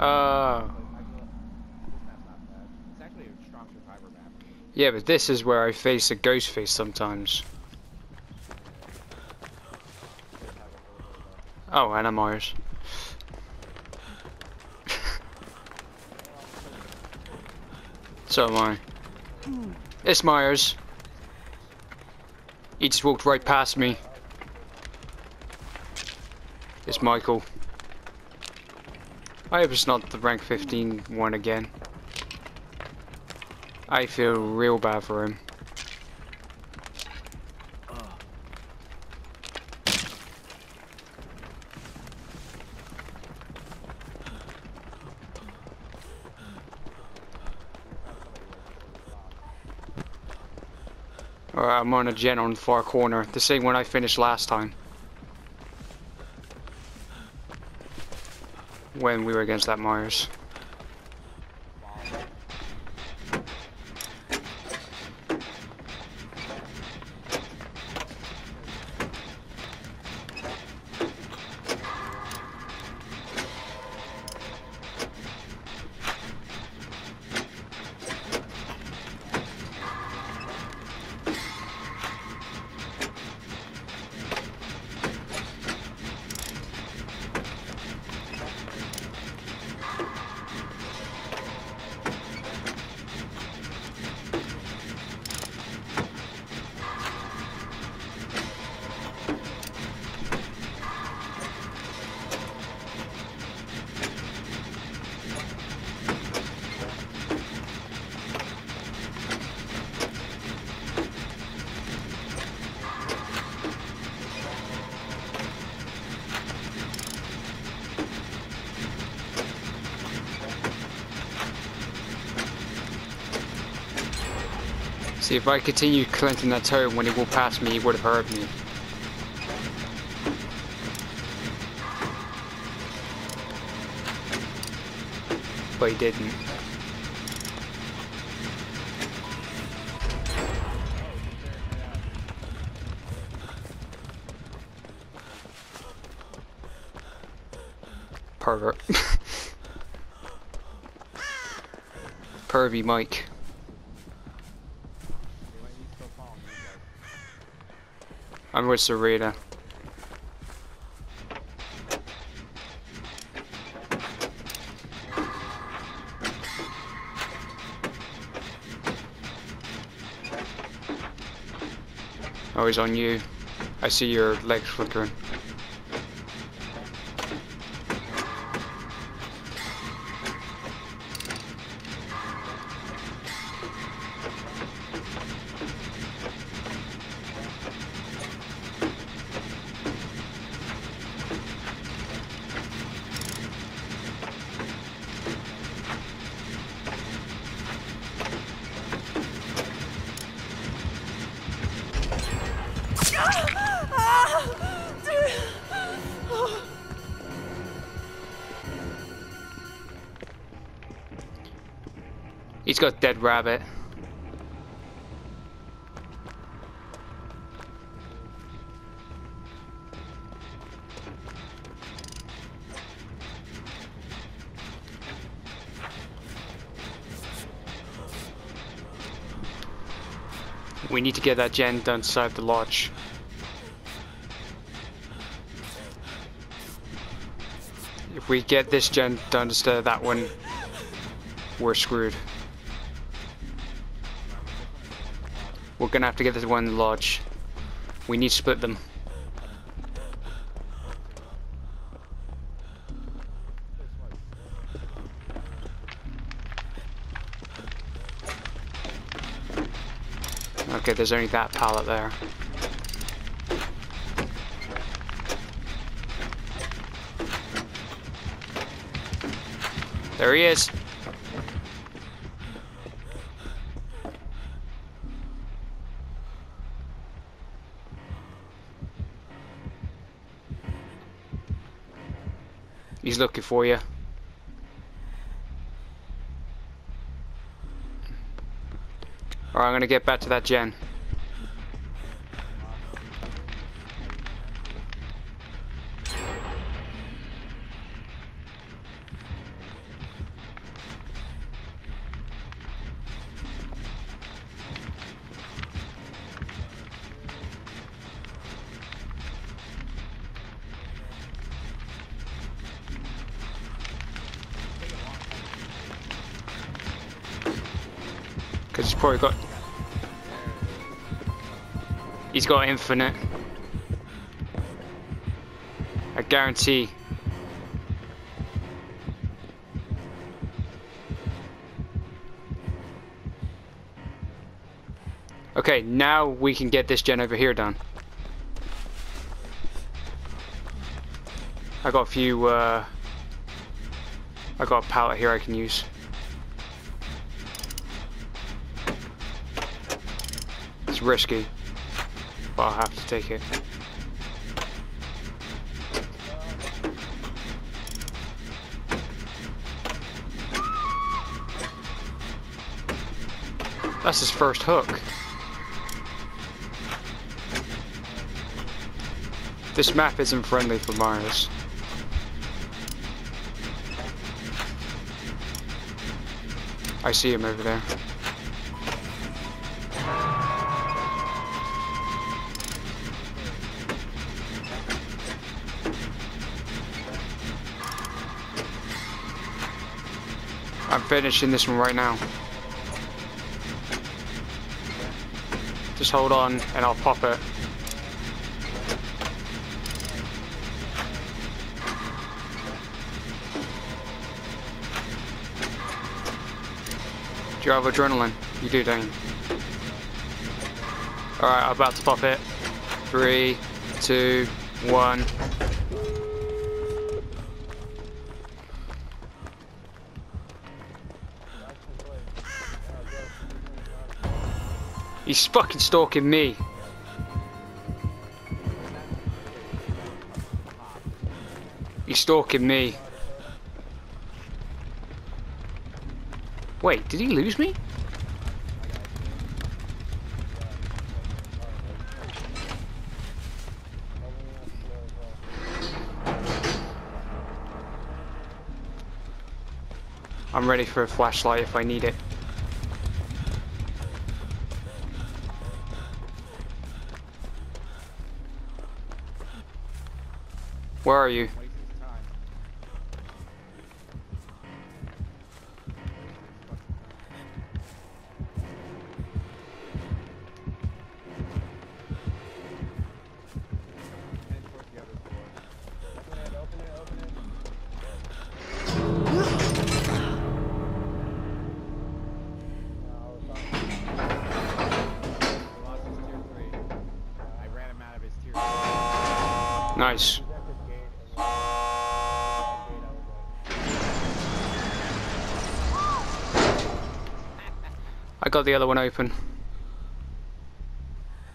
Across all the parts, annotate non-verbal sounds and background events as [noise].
Uh, yeah, but this is where I face a ghost face sometimes. Oh, Anna Myers. [laughs] so am I. It's Myers. He just walked right past me. It's Michael. I hope it's not the rank 15 one again. I feel real bad for him. Alright, I'm on a gen on the far corner. The same one I finished last time. When we were against that Myers. See, if I continued clenching that toe when he walked past me, he would have heard me. But he didn't. Pervert. [laughs] Pervy Mike. With Sarita. Oh, he's on you. I see your legs flickering. He's got dead rabbit. We need to get that gen done inside the lodge. If we get this gen done instead of that one, we're screwed. We're gonna have to get this one in lodge. We need to split them. Okay, there's only that pallet there. There he is. He's looking for you. Alright, I'm gonna get back to that gen. Because he's probably got... He's got infinite. I guarantee. Okay, now we can get this gen over here done. I got a few, uh... I got a pallet here I can use. It's risky, but I'll have to take it. That's his first hook. This map isn't friendly for Mars. I see him over there. I'm finishing this one right now. Just hold on and I'll pop it. Do you have adrenaline? You do, don't you? Alright, I'm about to pop it. Three, two, one. He's fucking stalking me. He's stalking me. Wait, did he lose me? I'm ready for a flashlight if I need it. Where are you? Waste got the other one open.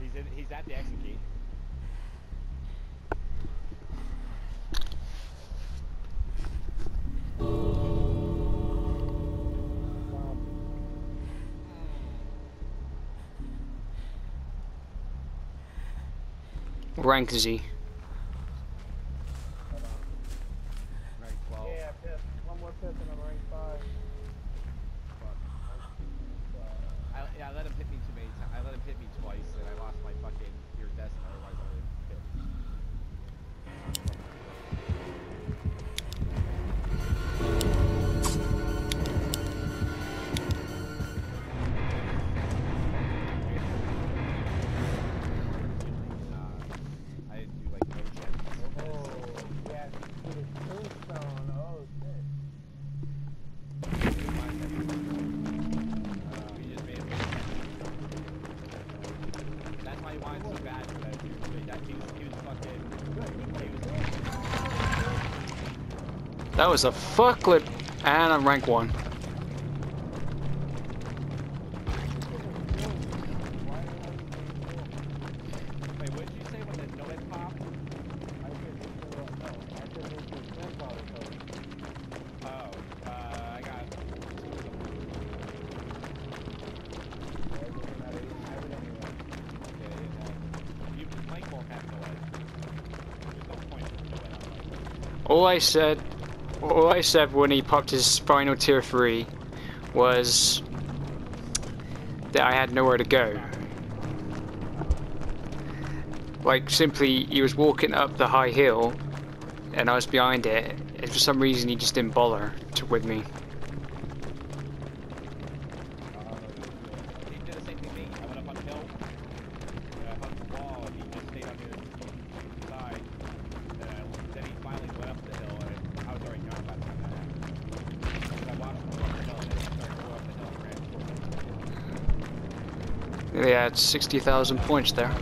He's in, he's at the exit gate. What rank is he? Rank 12. Yeah, piss. One more piss and I'm rank five. I, yeah, I let him hit me too many times. I let him hit me twice, and I lost Wanted so bad for that dude. That was, he was fucking. That was a fucklet, and I'm rank one. wait, what did you say when the nomad popped? I said this is what- no, I said this is grandfather code. Oh, uh, I got. Everything that is- I would anyway. Okay, uh, you Mike won't have no edge. There's no point in no edge on Mike. All I said, all I said when he popped his spinal tier three, was that I had nowhere to go. Like simply, he was walking up the high hill, and I was behind it. And for some reason, he just didn't bother to with me. They had 60,000 points there.